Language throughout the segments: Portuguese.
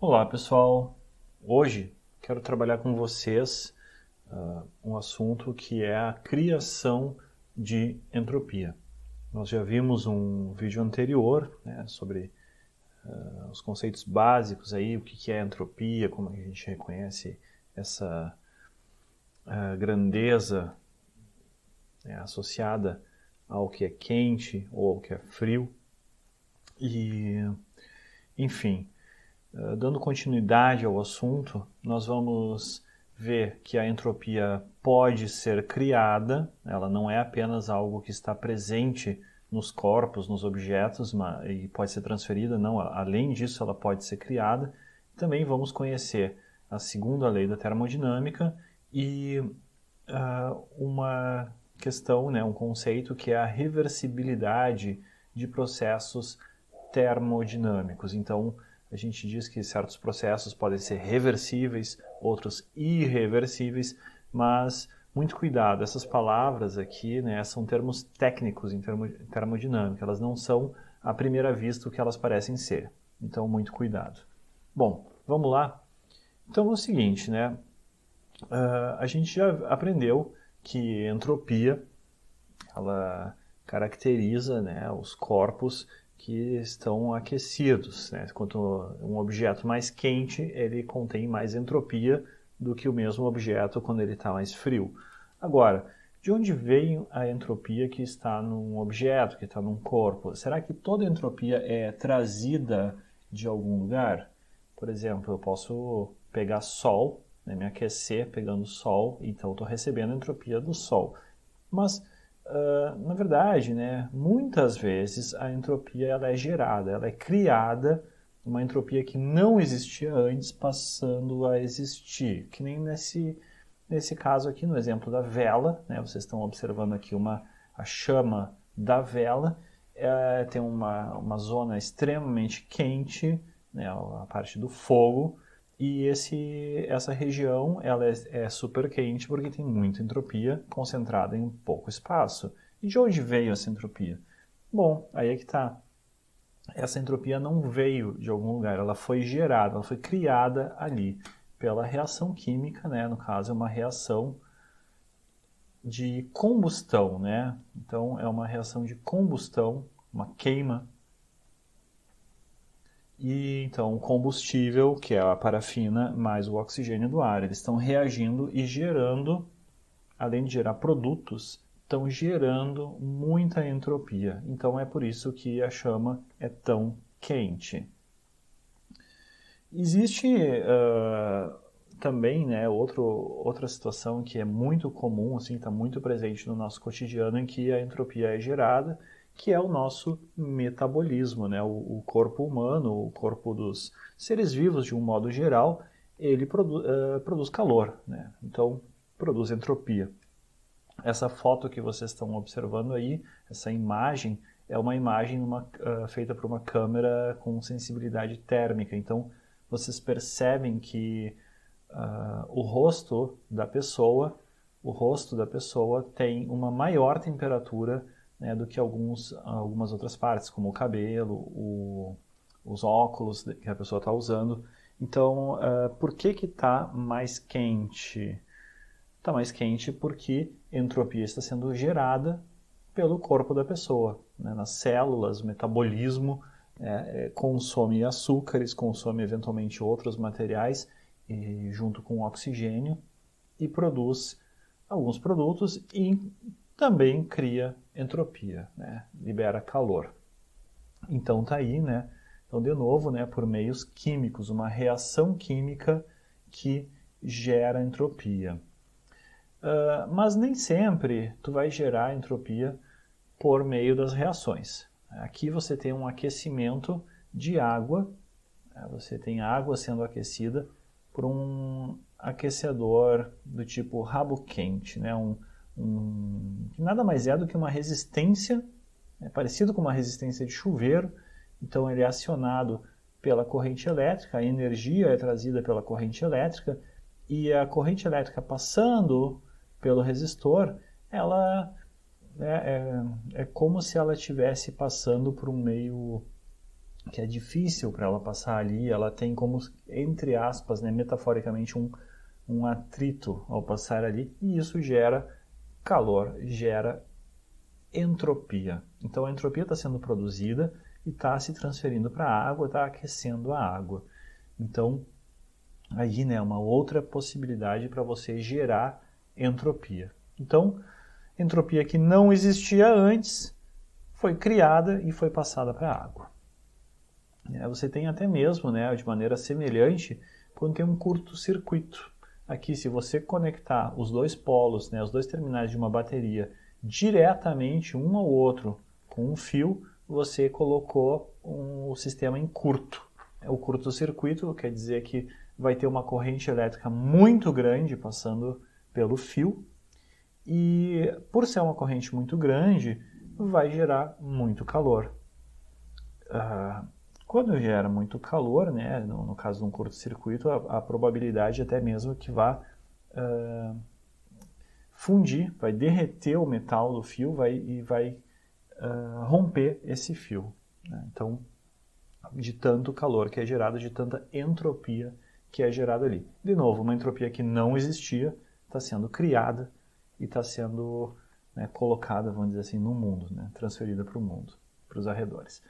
Olá pessoal, hoje quero trabalhar com vocês uh, um assunto que é a criação de entropia. Nós já vimos um vídeo anterior né, sobre uh, os conceitos básicos aí, o que é entropia, como a gente reconhece essa uh, grandeza né, associada ao que é quente ou ao que é frio. E, enfim, dando continuidade ao assunto, nós vamos ver que a entropia pode ser criada, ela não é apenas algo que está presente nos corpos, nos objetos e pode ser transferida, não, além disso ela pode ser criada. Também vamos conhecer a segunda lei da termodinâmica e uh, uma questão, né, um conceito que é a reversibilidade de processos termodinâmicos. Então, a gente diz que certos processos podem ser reversíveis, outros irreversíveis, mas muito cuidado, essas palavras aqui né, são termos técnicos em termodinâmica, elas não são à primeira vista o que elas parecem ser. Então, muito cuidado. Bom, vamos lá? Então é o seguinte, né? Uh, a gente já aprendeu que entropia ela caracteriza né, os corpos que estão aquecidos. Né? Quanto um objeto mais quente, ele contém mais entropia do que o mesmo objeto quando ele está mais frio. Agora, de onde vem a entropia que está num objeto, que está num corpo? Será que toda entropia é trazida de algum lugar? Por exemplo, eu posso pegar sol, né, me aquecer pegando sol, então estou recebendo entropia do sol. Mas Uh, na verdade, né, muitas vezes a entropia ela é gerada, ela é criada, uma entropia que não existia antes passando a existir, que nem nesse, nesse caso aqui, no exemplo da vela, né, vocês estão observando aqui uma, a chama da vela, é, tem uma, uma zona extremamente quente, né, a parte do fogo, e esse, essa região ela é, é, super quente porque tem muita entropia concentrada em pouco espaço. E de onde veio essa entropia? Bom, aí é que está. Essa entropia não veio de algum lugar, ela foi gerada, ela foi criada ali pela reação química, né? no caso é uma reação de combustão, né? Então é uma reação de combustão, uma queima e então o combustível, que é a parafina, mais o oxigênio do ar, eles estão reagindo e gerando, além de gerar produtos, estão gerando muita entropia. Então é por isso que a chama é tão quente. Existe uh, também né, outro, outra situação que é muito comum, assim, está muito presente no nosso cotidiano, em que a entropia é gerada que é o nosso metabolismo, né? O, o, corpo humano, o corpo dos seres vivos de um modo geral, ele produ uh, produz calor, né? Então produz entropia. Essa foto que vocês estão observando aí, essa imagem, é uma imagem uh, feita por uma câmera com sensibilidade térmica. Então vocês percebem que uh, o rosto da pessoa, o rosto da pessoa tem uma maior temperatura né, do que alguns, algumas outras partes, como o cabelo, o, os óculos que a pessoa está usando. Então, uh, por que que está mais quente? Está mais quente porque entropia está sendo gerada pelo corpo da pessoa. Né? Nas células, metabolismo é, consome açúcares, consome eventualmente outros materiais e, junto com oxigênio e produz alguns produtos e também cria entropia, né? libera calor. Então tá aí, né? Então de novo, né, por meios químicos, uma reação química que gera entropia. Uh, mas nem sempre tu vai gerar entropia por meio das reações. Aqui você tem um aquecimento de água, né? você tem água sendo aquecida por um aquecedor do tipo rabo quente, né? um, que nada mais é do que uma resistência, é parecido com uma resistência de chuveiro, então ele é acionado pela corrente elétrica, a energia é trazida pela corrente elétrica e a corrente elétrica passando pelo resistor, ela é, é, é como se ela estivesse passando por um meio que é difícil para ela passar ali, ela tem como, entre aspas, né, metaforicamente, um, um atrito ao passar ali, e isso gera calor, gera entropia. Então a entropia está sendo produzida e está se transferindo para a água, está aquecendo a água. Então, aí né, uma outra possibilidade para você gerar entropia. Então, entropia que não existia antes foi criada e foi passada para a água. É, você tem até mesmo, né, de maneira semelhante, quando tem um curto-circuito. Aqui, se você conectar os dois polos, né, os dois terminais de uma bateria diretamente um ao outro com um fio, você colocou um, o sistema em curto. O curto-circuito quer dizer que vai ter uma corrente elétrica muito grande passando pelo fio e, por ser uma corrente muito grande, vai gerar muito calor. Uh, quando gera muito calor, né, no, no caso de um curto-circuito, a, a, probabilidade até mesmo que vá uh, fundir, vai derreter o metal do fio vai, e vai uh, romper esse fio. Né? Então, de tanto calor que é gerado, de tanta entropia que é gerada ali. De novo, uma entropia que não existia está sendo criada e está sendo né, colocada, vamos dizer assim, no mundo, né, transferida para o mundo, para os arredores.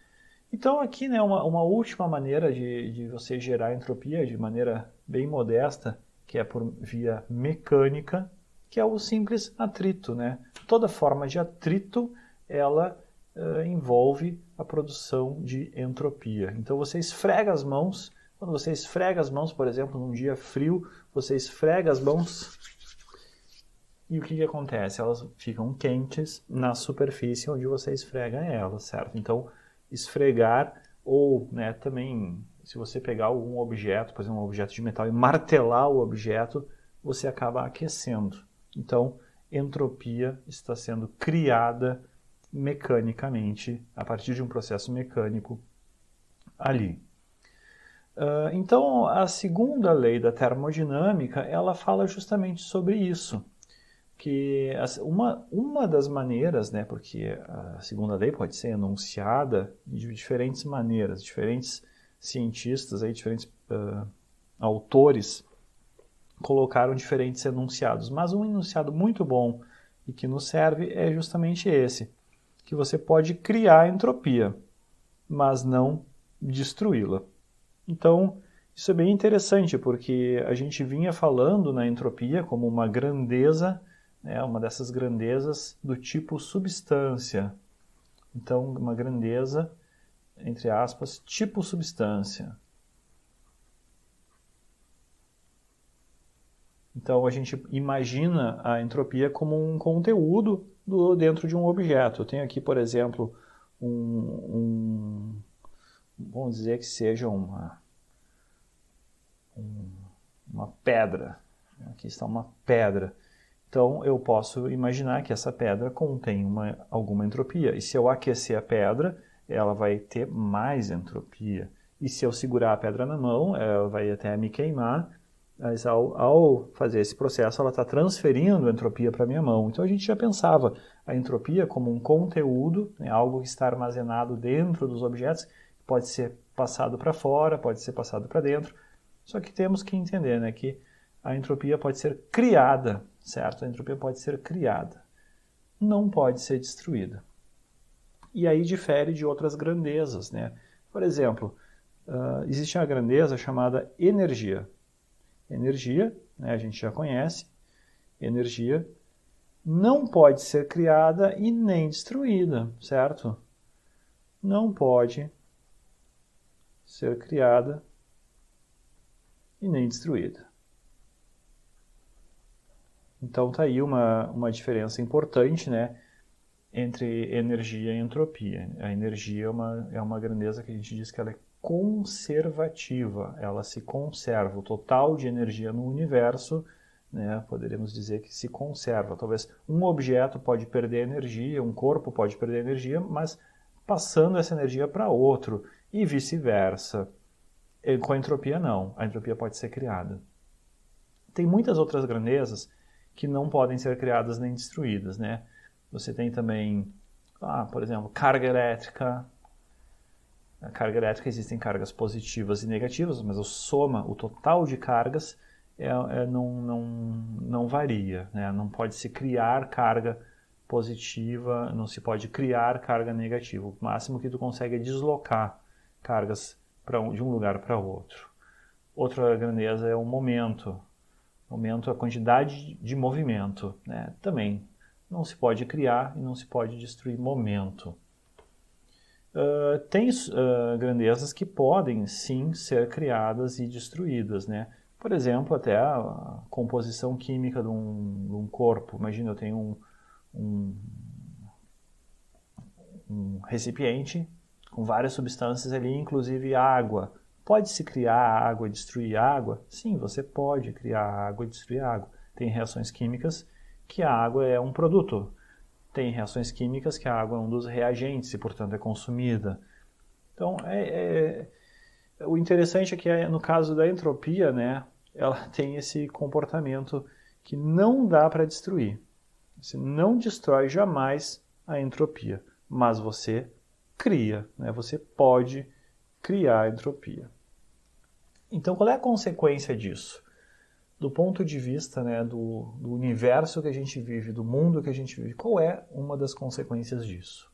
Então aqui, né, uma, uma última maneira de, de você gerar entropia de maneira bem modesta, que é por via mecânica, que é o simples atrito. Né? Toda forma de atrito, ela uh, envolve a produção de entropia. Então você esfrega as mãos, quando você esfrega as mãos, por exemplo, num dia frio, você esfrega as mãos e o que, que acontece? Elas ficam quentes na superfície onde você esfrega elas, certo? Então, esfregar ou né, também, se você pegar algum objeto, por exemplo, um objeto de metal e martelar o objeto, você acaba aquecendo. Então, entropia está sendo criada mecanicamente, a partir de um processo mecânico ali. Uh, então, a segunda lei da termodinâmica, ela fala justamente sobre isso, que uma, uma das maneiras, né, porque a segunda lei pode ser enunciada de diferentes maneiras, diferentes cientistas, aí, diferentes uh, autores colocaram diferentes enunciados, mas um enunciado muito bom e que nos serve é justamente esse, que você pode criar entropia, mas não destruí-la. Então, isso é bem interessante, porque a gente vinha falando na entropia como uma grandeza, né, uma dessas grandezas do tipo substância. Então, uma grandeza, entre aspas, tipo substância. Então a gente imagina a entropia como um conteúdo do, dentro de um objeto. Eu tenho aqui, por exemplo, um, um vamos dizer que seja uma, um, uma pedra. Aqui está uma pedra. Então eu posso imaginar que essa pedra contém uma, alguma entropia. E se eu aquecer a pedra, ela vai ter mais entropia. E se eu segurar a pedra na mão, ela vai até me queimar mas ao, ao fazer esse processo, ela está transferindo entropia para a minha mão. Então a gente já pensava a entropia como um conteúdo, né, algo que está armazenado dentro dos objetos, pode ser passado para fora, pode ser passado para dentro. Só que temos que entender né, que a entropia pode ser criada, certo? A entropia pode ser criada, não pode ser destruída. E aí difere de outras grandezas. Né? Por exemplo, uh, existe uma grandeza chamada energia. Energia, né, a gente já conhece, energia não pode ser criada e nem destruída, certo? Não pode ser criada e nem destruída. Então tá aí uma, uma diferença importante, né, entre energia e entropia. A energia é uma, é uma grandeza que a gente diz que ela é conservativa, ela se conserva. O total de energia no universo, né, poderíamos dizer que se conserva. Talvez um objeto pode perder energia, um corpo pode perder energia, mas passando essa energia para outro e vice-versa. Com a entropia, não. A entropia pode ser criada. Tem muitas outras grandezas que não podem ser criadas nem destruídas, né? Você tem também, ah, por exemplo, carga elétrica, A carga elétrica existem cargas positivas e negativas, mas a soma, o total de cargas é, é, não, não, não varia. Né? Não pode se criar carga positiva, não se pode criar carga negativa. O máximo que tu consegue é deslocar cargas pra, de um lugar para outro. Outra grandeza é o momento. Momento é a quantidade de movimento. Né? Também não se pode criar e não se pode destruir momento. Uh, tem uh, grandezas que podem sim ser criadas e destruídas, né? Por exemplo, até a composição química de um, de um corpo. Imagina, eu tenho um, um, um recipiente com várias substâncias ali, inclusive água. Pode-se criar água e destruir água? Sim, você pode criar água e destruir água. Tem reações químicas que a água é um produto tem reações químicas que a água é um dos reagentes e, portanto, é consumida. Então, é, é, o interessante é que, é, no caso da entropia, né, ela tem esse comportamento que não dá para destruir. Você não destrói jamais a entropia, mas você cria, né? você pode criar entropia. Então, qual é a consequência disso? do ponto de vista né, do, do, universo que a gente vive, do mundo que a gente vive, qual é uma das consequências disso?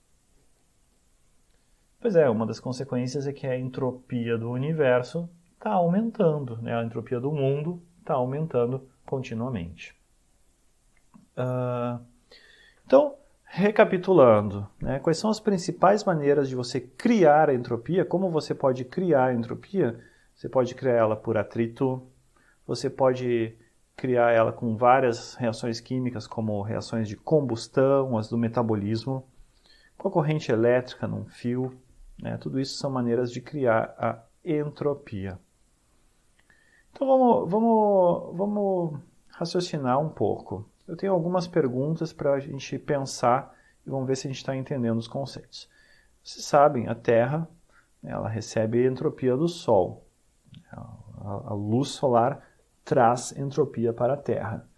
Pois é, uma das consequências é que a entropia do universo está aumentando, né? a entropia do mundo está aumentando continuamente. Uh, então, recapitulando, né, quais são as principais maneiras de você criar a entropia? Como você pode criar a entropia? Você pode criar ela por atrito, você pode criar ela com várias reações químicas, como reações de combustão, as do metabolismo, com a corrente elétrica num fio. Né? Tudo isso são maneiras de criar a entropia. Então vamos, vamos, vamos raciocinar um pouco. Eu tenho algumas perguntas para a gente pensar e vamos ver se a gente está entendendo os conceitos. Vocês sabem, a Terra ela recebe entropia do Sol. A luz solar traz entropia para a Terra.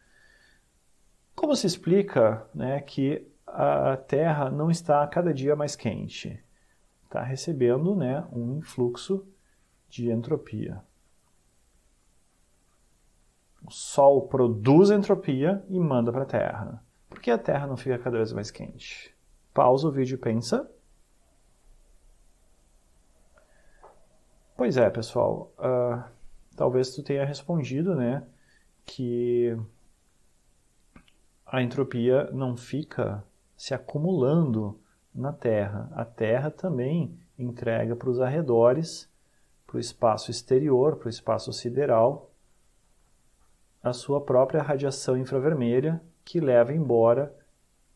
Como se explica né, que a Terra não está cada dia mais quente? Está recebendo né, um influxo de entropia. O Sol produz entropia e manda para a Terra. Por que a Terra não fica cada vez mais quente? Pausa o vídeo e pensa. Pois é, pessoal. Uh, talvez tu tenha respondido, né, que a entropia não fica se acumulando na Terra. A Terra também entrega para os arredores, para o espaço exterior, para o espaço sideral, a sua própria radiação infravermelha, que leva embora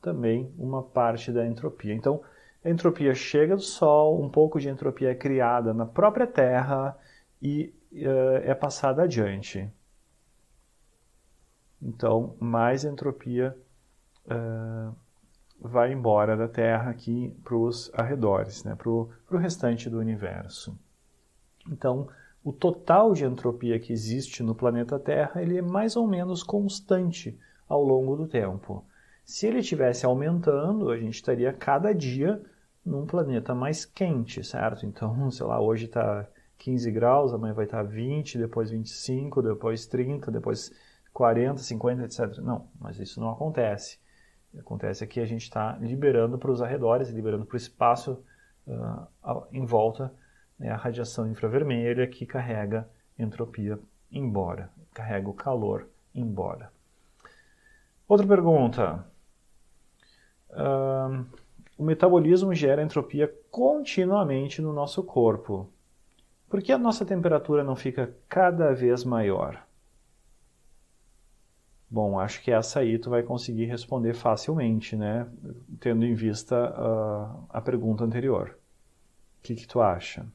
também uma parte da entropia. Então, a entropia chega do Sol, um pouco de entropia é criada na própria Terra e uh, é passada adiante. Então, mais entropia uh, vai embora da Terra aqui para os arredores, né, para o restante do universo. Então, o total de entropia que existe no planeta Terra ele é mais ou menos constante ao longo do tempo. Se ele estivesse aumentando, a gente estaria cada dia num planeta mais quente, certo? Então, sei lá, hoje está 15 graus, amanhã vai estar 20, depois 25, depois 30, depois 40, 50, etc. Não, mas isso não acontece. Acontece que a gente está liberando para os arredores, liberando para o espaço uh, em volta né, a radiação infravermelha que carrega entropia embora, carrega o calor embora. Outra pergunta. Uh, o metabolismo gera entropia continuamente no nosso corpo. Por que a nossa temperatura não fica cada vez maior? Bom, acho que essa aí tu vai conseguir responder facilmente, né? Tendo em vista uh, a pergunta anterior. O que, que tu acha?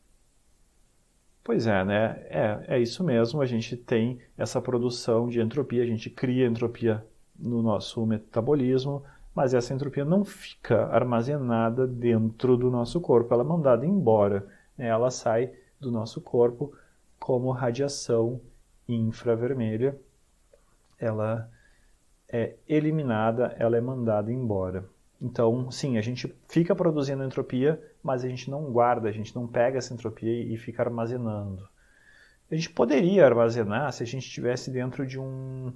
Pois é, né? É, é isso mesmo. A gente tem essa produção de entropia, a gente cria entropia no nosso metabolismo, mas essa entropia não fica armazenada dentro do nosso corpo, ela é mandada embora. Né? Ela sai do nosso corpo como radiação infravermelha. Ela é eliminada, ela é mandada embora. Então, sim, a gente fica produzindo entropia, mas a gente não guarda, a gente não pega essa entropia e fica armazenando. A gente poderia armazenar se a gente estivesse dentro de um,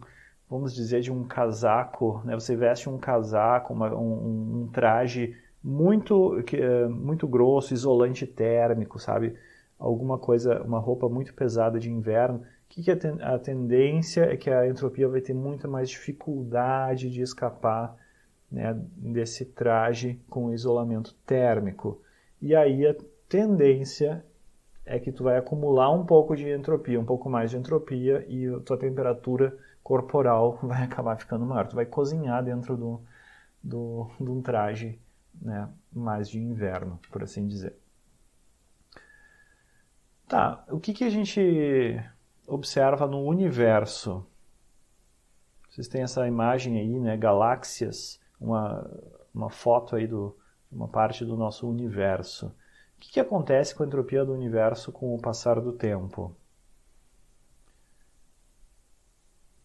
vamos dizer, de um casaco, né? Você veste um casaco, uma, um, um, traje muito, eh, muito grosso, isolante térmico, sabe? Alguma coisa, uma roupa muito pesada de inverno. O que, que a, a tendência é que a entropia vai ter muita mais dificuldade de escapar né, desse traje com isolamento térmico. E aí a tendência é que tu vai acumular um pouco de entropia, um pouco mais de entropia e a tua temperatura corporal vai acabar ficando maior. Tu vai cozinhar dentro do, do, de um traje né, mais de inverno, por assim dizer. Tá, o que, que a gente observa no universo? Vocês têm essa imagem aí, né, galáxias, uma, uma foto aí do uma parte do nosso universo. O que, que acontece com a entropia do universo com o passar do tempo?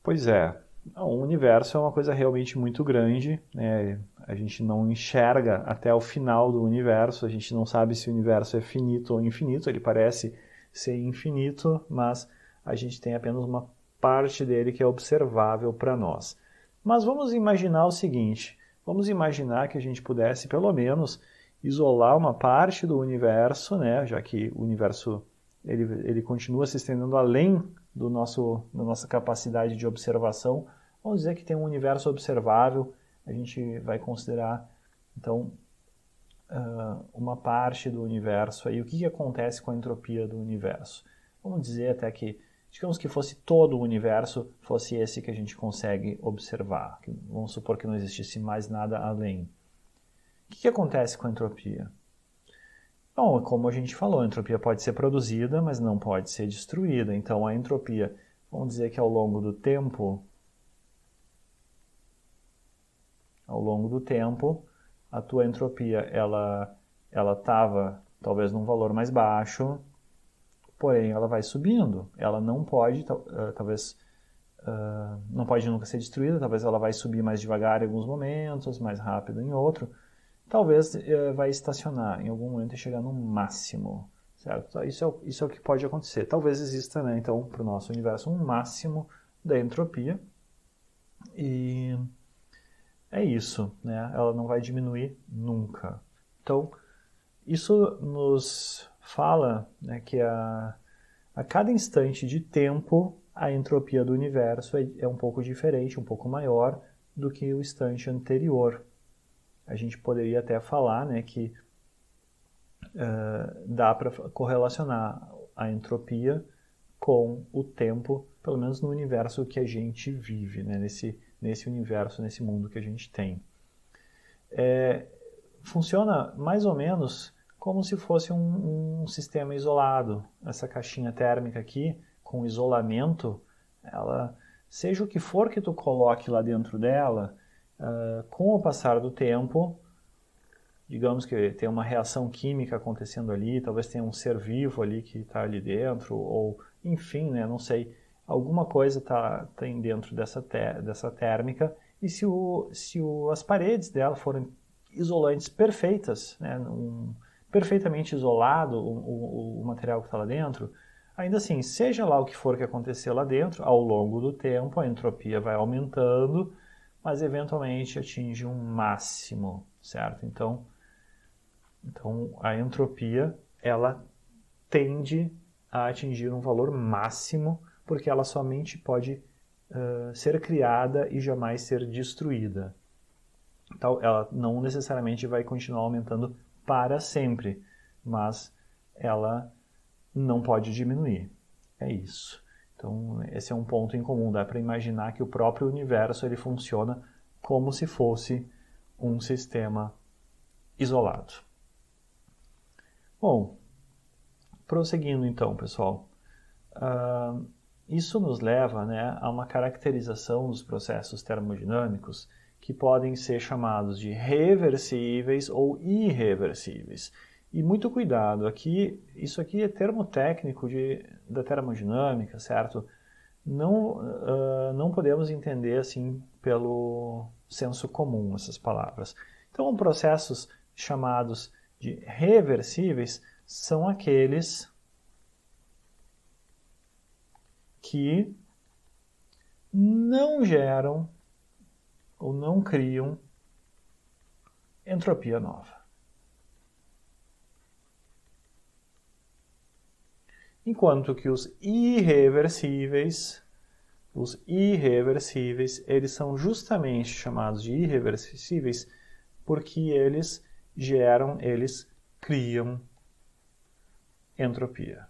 Pois é, o universo é uma coisa realmente muito grande, né? a gente não enxerga até o final do universo, a gente não sabe se o universo é finito ou infinito, ele parece ser infinito, mas a gente tem apenas uma parte dele que é observável para nós. Mas vamos imaginar o seguinte: vamos imaginar que a gente pudesse, pelo menos, isolar uma parte do universo, né, já que o universo ele, ele continua se estendendo além do nosso, da nossa capacidade de observação. Vamos dizer que tem um universo observável, a gente vai considerar, então, uh, uma parte do universo. Aí, o que, que acontece com a entropia do universo? Vamos dizer até que, digamos que fosse todo o universo, fosse esse que a gente consegue observar. Vamos supor que não existisse mais nada além. O que, que acontece com a entropia? Bom, como a gente falou, a entropia pode ser produzida, mas não pode ser destruída. Então, a entropia, vamos dizer que ao longo do tempo, ao longo do tempo, a tua entropia ela ela estava talvez num valor mais baixo, porém ela vai subindo. Ela não pode, uh, talvez uh, não pode nunca ser destruída. Talvez ela vai subir mais devagar em alguns momentos, mais rápido em outro talvez uh, vai estacionar em algum momento e chegar no máximo, certo? Isso é, isso é o que pode acontecer. Talvez exista, né, então, para o nosso universo, um máximo da entropia e é isso, né? Ela não vai diminuir nunca. Então, isso nos fala né, que a, a cada instante de tempo a entropia do universo é, é um pouco diferente, um pouco maior do que o instante anterior a gente poderia até falar né, que uh, dá para correlacionar a entropia com o tempo, pelo menos no universo que a gente vive, né, nesse, nesse universo, nesse mundo que a gente tem. É, funciona mais ou menos como se fosse um, um, sistema isolado. Essa caixinha térmica aqui, com isolamento, ela, seja o que for que tu coloque lá dentro dela, Uh, com o passar do tempo, digamos que tem uma reação química acontecendo ali, talvez tenha um ser vivo ali que está ali dentro, ou enfim, né, não sei, alguma coisa tá, tem dentro dessa, dessa térmica, e se, o, se o, as paredes dela forem isolantes perfeitas, né, um, perfeitamente isolado o, o, o material que está lá dentro, ainda assim, seja lá o que for que acontecer lá dentro, ao longo do tempo a entropia vai aumentando, mas eventualmente atinge um máximo, certo? Então, então a entropia ela tende a atingir um valor máximo porque ela somente pode uh, ser criada e jamais ser destruída. Então, ela não necessariamente vai continuar aumentando para sempre, mas ela não pode diminuir. É isso. Então, esse é um ponto em comum. Dá para imaginar que o próprio universo ele funciona como se fosse um sistema isolado. Bom, prosseguindo então, pessoal. Uh, isso nos leva né, a uma caracterização dos processos termodinâmicos que podem ser chamados de reversíveis ou irreversíveis. E muito cuidado, aqui, isso aqui é termo técnico de, da termodinâmica, certo? Não, uh, não podemos entender assim pelo senso comum essas palavras. Então, processos chamados de reversíveis são aqueles que não geram ou não criam entropia nova. Enquanto que os irreversíveis, os irreversíveis, eles são justamente chamados de irreversíveis porque eles geram, eles criam entropia.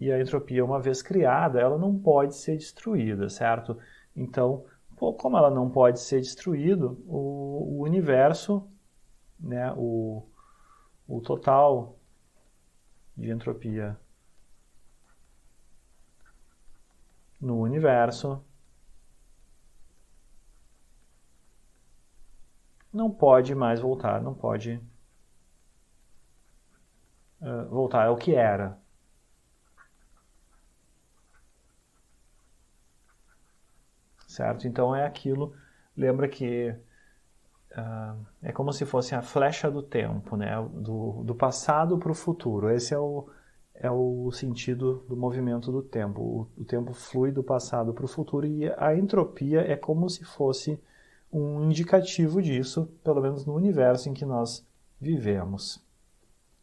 E a entropia, uma vez criada, ela não pode ser destruída, certo? Então, como ela não pode ser destruída, o, o universo, né, o, o total de entropia no universo não pode mais voltar, não pode uh, voltar ao que era. Certo? Então é aquilo. Lembra que uh, é como se fosse a flecha do tempo, né? Do, do passado para o futuro. Esse é o, é o sentido do movimento do tempo. O, tempo flui do passado para o futuro e a entropia é como se fosse um indicativo disso, pelo menos no universo em que nós vivemos.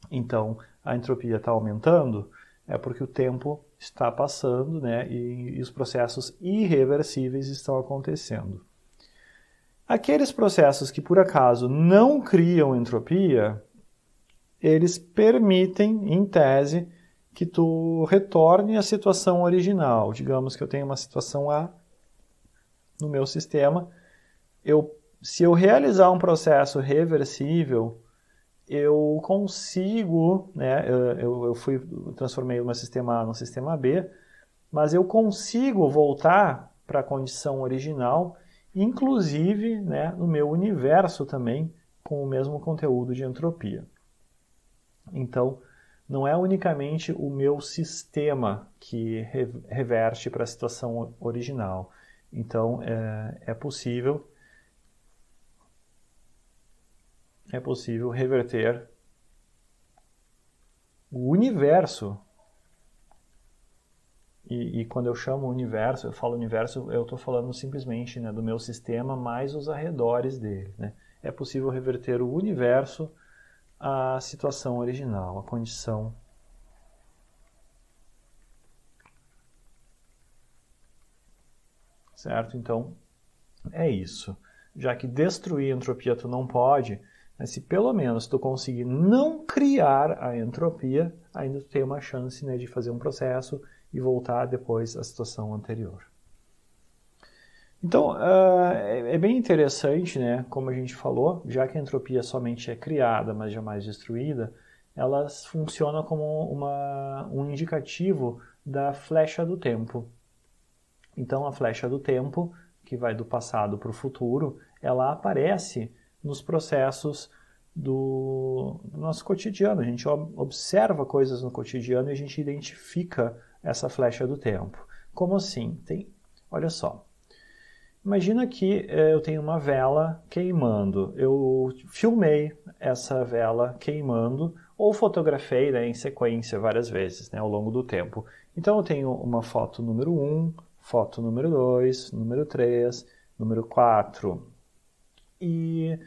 Então, a entropia está aumentando é porque o tempo está passando né, e, e os processos irreversíveis estão acontecendo. Aqueles processos que por acaso não criam entropia, eles permitem, em tese, que tu retorne à situação original. Digamos que eu tenho uma situação A no meu sistema, eu, se eu realizar um processo reversível, eu consigo, né, eu, eu fui, transformei o meu sistema A no sistema B, mas eu consigo voltar para a condição original, inclusive né, no meu universo também, com o mesmo conteúdo de entropia. Então, não é unicamente o meu sistema que reverte para a situação original. Então, é, é possível é possível reverter o universo. E, e, quando eu chamo universo, eu falo universo, eu estou falando simplesmente né, do meu sistema mais os arredores dele. Né? É possível reverter o universo a situação original, a condição certo? Então, é isso. Já que destruir a entropia tu não pode, mas se pelo menos tu conseguir não criar a entropia, ainda tu tem uma chance né, de fazer um processo e voltar depois à situação anterior. Então, uh, é, bem interessante, né, como a gente falou, já que a entropia somente é criada, mas jamais destruída, ela funciona como uma, um indicativo da flecha do tempo. Então, a flecha do tempo, que vai do passado para o futuro, ela aparece nos processos do, do, nosso cotidiano. A gente observa coisas no cotidiano e a gente identifica essa flecha do tempo. Como assim? Tem, olha só, Imagina que eh, eu tenho uma vela queimando. Eu filmei essa vela queimando ou fotografei né, em sequência várias vezes né, ao longo do tempo. Então eu tenho uma foto número 1, foto número 2, número 3, número 4. E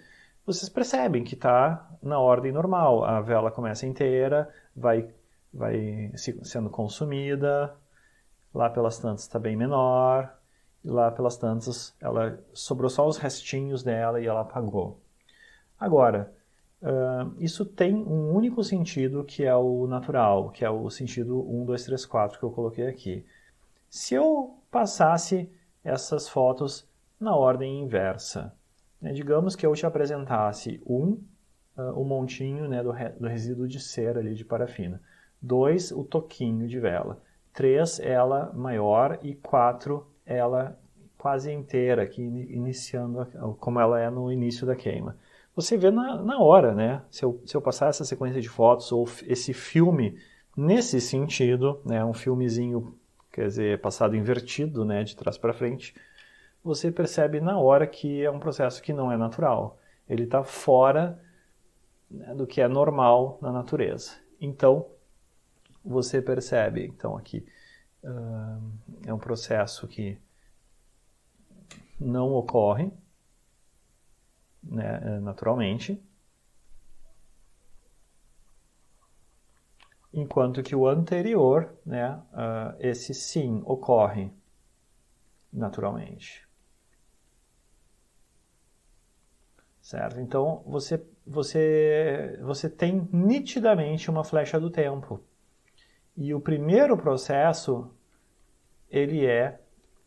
vocês percebem que está na ordem normal. A vela começa inteira, vai, vai sendo consumida, lá pelas tantas está bem menor, e lá pelas tantas ela sobrou só os restinhos dela e ela apagou. Agora, uh, isso tem um único sentido que é o natural, que é o sentido 1, 2, 3, 4 que eu coloquei aqui. Se eu passasse essas fotos na ordem inversa, né, digamos que eu te apresentasse um, uh, o montinho né, do, re, do resíduo de cera ali de parafina, dois, o toquinho de vela, três, ela maior e quatro, ela quase inteira, aqui iniciando, como ela é no início da queima. Você vê na, na hora, né? Se eu, se eu passar essa sequência de fotos ou esse filme nesse sentido, né? Um filmezinho, quer dizer, passado invertido, né? De trás para frente, você percebe na hora que é um processo que não é natural. Ele está fora né, do que é normal na natureza. Então, você percebe, então aqui é um processo que não ocorre né, naturalmente, enquanto que o anterior, né, uh, esse sim ocorre naturalmente. Certo? Então você, você, você tem nitidamente uma flecha do tempo. E o primeiro processo ele é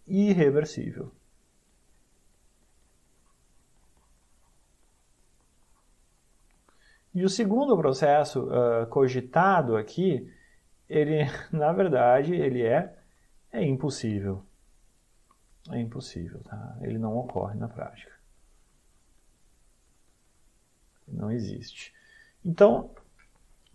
irreversível. E o segundo processo uh, cogitado aqui, ele, na verdade, ele é, é impossível. É impossível, tá? Ele não ocorre na prática. Não existe. Então,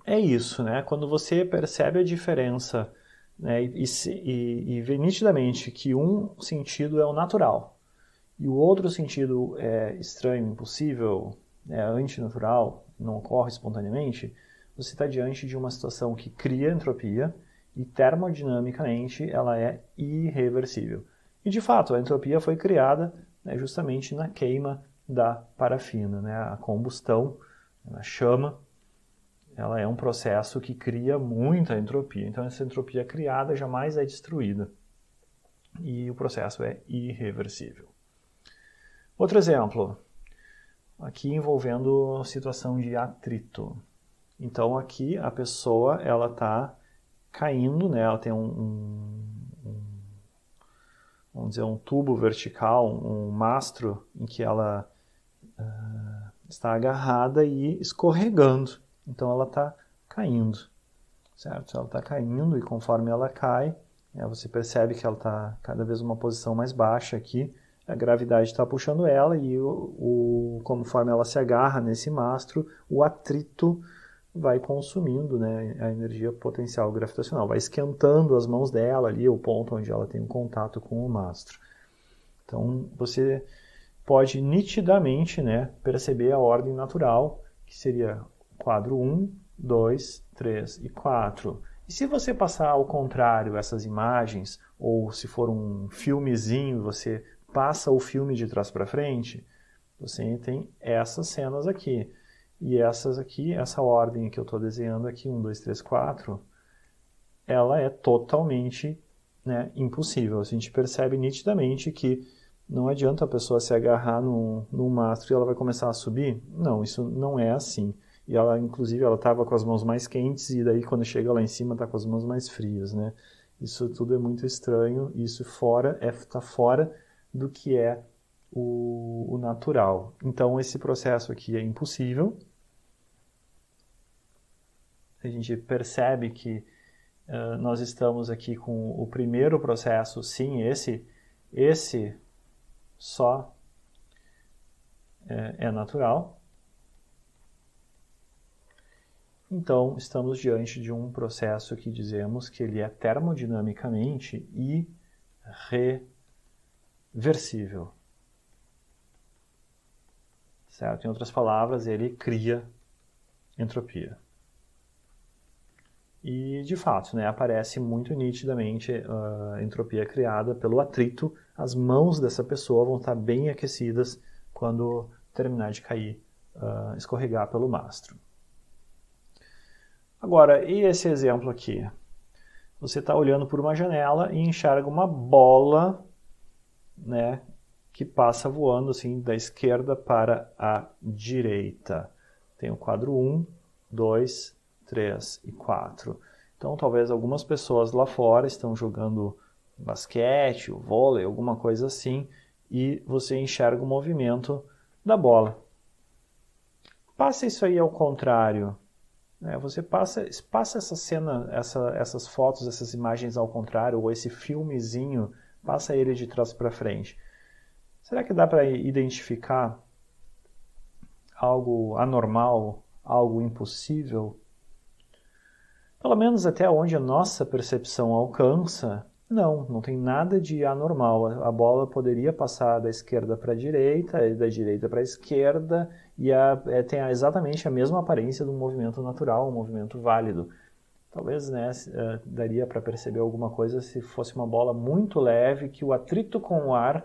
é isso, né? Quando você percebe a diferença né, e, e, e vê nitidamente que um sentido é o natural e o outro sentido é estranho, impossível, é antinatural, não ocorre espontaneamente, você está diante de uma situação que cria entropia e termodinamicamente ela é irreversível. E de fato, a entropia foi criada né, justamente na queima da parafina, né, a combustão, a chama, ela é um processo que cria muita entropia. Então essa entropia criada jamais é destruída e o processo é irreversível. Outro exemplo, aqui envolvendo situação de atrito. Então aqui a pessoa ela está caindo, né? ela tem um, um, um, vamos dizer, um tubo vertical, um mastro em que ela uh, está agarrada e escorregando. Então ela está caindo, certo? Ela está caindo e conforme ela cai, né, você percebe que ela está cada vez uma posição mais baixa aqui a gravidade está puxando ela e o, o, conforme ela se agarra nesse mastro, o atrito vai consumindo né, a energia potencial gravitacional, vai esquentando as mãos dela ali, o ponto onde ela tem um contato com o mastro. Então você pode nitidamente né, perceber a ordem natural, que seria quadro 1, 2, 3 e 4. E se você passar ao contrário essas imagens, ou se for um filmezinho, você passa o filme de trás para frente, você tem essas cenas aqui. E essas aqui, essa ordem que eu estou desenhando aqui, 1, 2, 3, 4, ela é totalmente né, impossível. A gente percebe nitidamente que não adianta a pessoa se agarrar num, num mastro e ela vai começar a subir. Não, isso não é assim. E ela, inclusive, ela estava com as mãos mais quentes e daí quando chega lá em cima está com as mãos mais frias, né? Isso tudo é muito estranho. Isso fora é tá fora do que é o, o natural. Então, esse processo aqui é impossível. A gente percebe que uh, nós estamos aqui com o primeiro processo, sim, esse, esse só é, é natural. Então, estamos diante de um processo que dizemos que ele é termodinamicamente irreversível. Certo? Em outras palavras, ele cria entropia. E, de fato, né, aparece muito nitidamente a entropia criada pelo atrito. As mãos dessa pessoa vão estar bem aquecidas quando terminar de cair, uh, escorregar pelo mastro. Agora, e esse exemplo aqui? Você está olhando por uma janela e enxerga uma bola né, que passa voando assim da esquerda para a direita. Tem o quadro 1, 2, 3 e 4. Então, talvez algumas pessoas lá fora estão jogando basquete, vôlei, alguma coisa assim, e você enxerga o movimento da bola. Passa isso aí ao contrário. É, você passa, passa essa cena, essa, essas fotos, essas imagens ao contrário, ou esse filmezinho, passa ele de trás para frente. Será que dá para identificar algo anormal, algo impossível? Pelo menos até onde a nossa percepção alcança, não, não tem nada de anormal. A bola poderia passar da esquerda para a direita, da direita para a esquerda, e a, é, tem exatamente a mesma aparência do movimento natural, um movimento válido. Talvez né, uh, daria para perceber alguma coisa se fosse uma bola muito leve que o atrito com o ar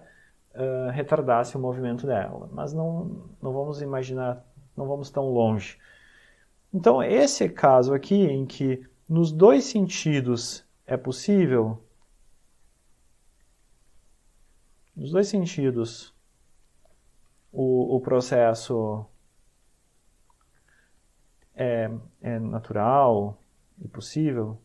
uh, retardasse o movimento dela. Mas não, não vamos imaginar, não vamos tão longe. Então, esse caso aqui em que nos dois sentidos é possível, nos dois sentidos, o, o processo é, é natural, e possível?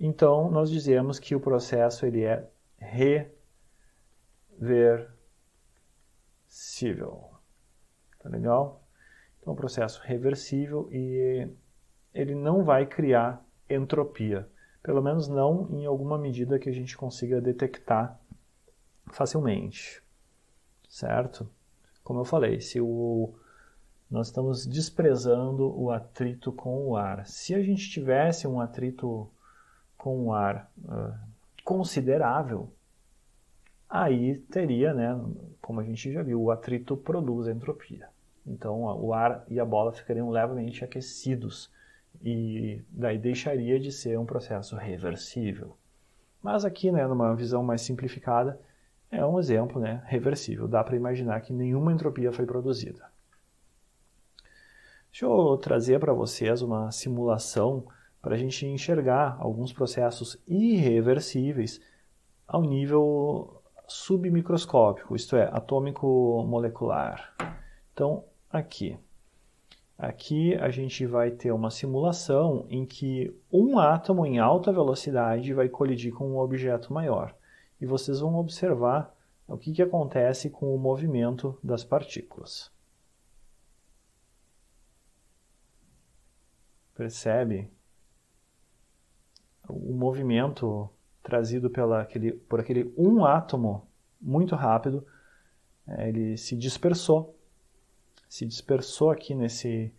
Então, nós dizemos que o processo ele é reversível. Tá legal? Então, um processo reversível e ele não vai criar entropia. Pelo menos não em alguma medida que a gente consiga detectar facilmente. Certo? Como eu falei, se o nós estamos desprezando o atrito com o ar. Se a gente tivesse um atrito com o ar uh, considerável, aí teria, né, como a gente já viu, o atrito produz entropia. Então o ar e a bola ficariam levemente aquecidos e daí deixaria de ser um processo reversível. Mas aqui, né, numa visão mais simplificada, é um exemplo né, reversível. Dá para imaginar que nenhuma entropia foi produzida. Deixa eu trazer para vocês uma simulação para a gente enxergar alguns processos irreversíveis ao nível submicroscópico, isto é, atômico molecular. Então, aqui. Aqui a gente vai ter uma simulação em que um átomo em alta velocidade vai colidir com um objeto maior. E vocês vão observar o que, que acontece com o movimento das partículas. percebe o movimento trazido pela, aquele, por aquele um átomo muito rápido, é, ele se dispersou, se dispersou aqui nesse,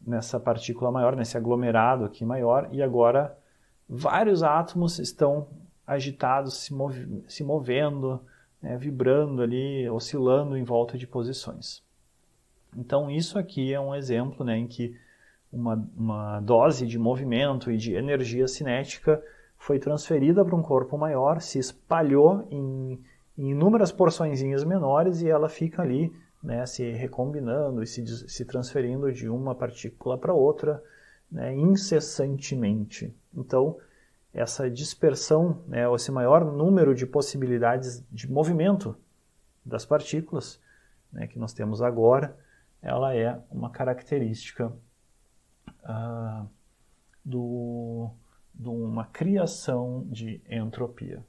nessa partícula maior, nesse aglomerado aqui maior, e agora vários átomos estão agitados, se, move, se movendo, né, vibrando ali, oscilando em volta de posições. Então isso aqui é um exemplo né, em que uma, uma dose de movimento e de energia cinética foi transferida para um corpo maior, se espalhou em, em inúmeras porçõezinhas menores e ela fica ali né, se recombinando e se, se transferindo de uma partícula para outra né, incessantemente. Então, essa dispersão, né, esse maior número de possibilidades de movimento das partículas né, que nós temos agora, ela é uma característica uh, do, de uma criação de entropia.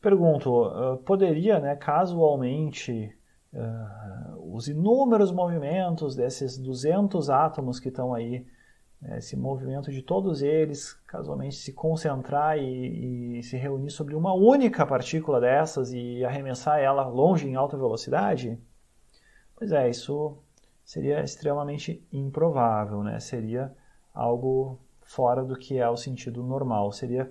Pergunto, uh, poderia, né, casualmente, uh, os inúmeros movimentos desses 200 átomos que estão aí, né, esse movimento de todos eles, casualmente se concentrar e, e se reunir sobre uma única partícula dessas e arremessar ela longe em alta velocidade? Pois é, isso seria extremamente improvável, né? Seria algo fora do que é o sentido normal. Seria,